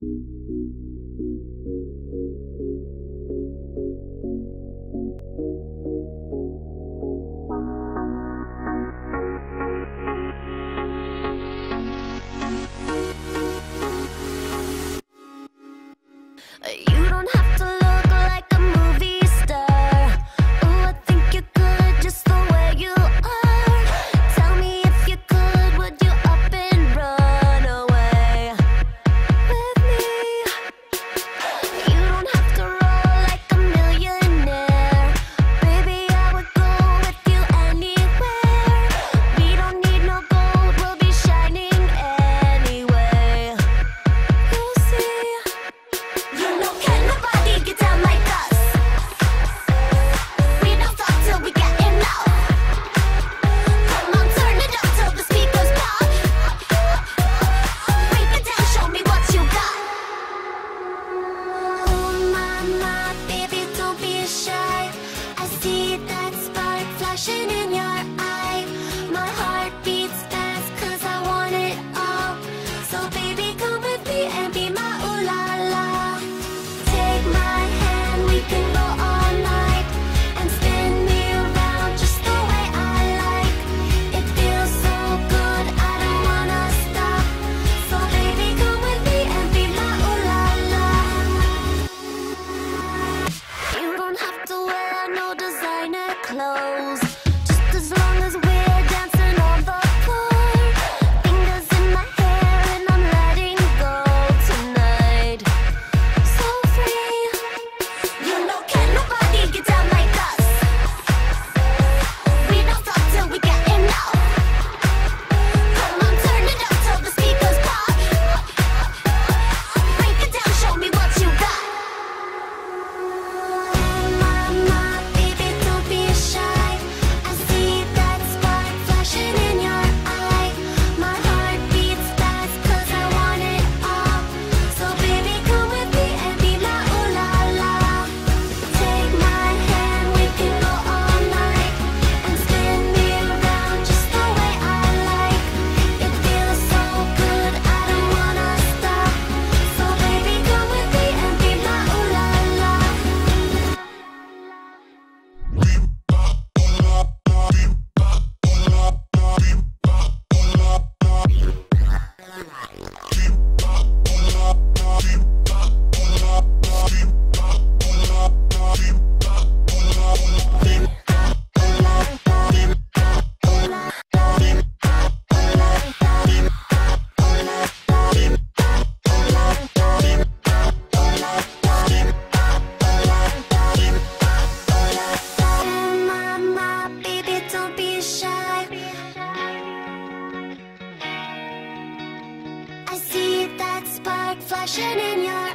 You don't have to see that spark flashing in your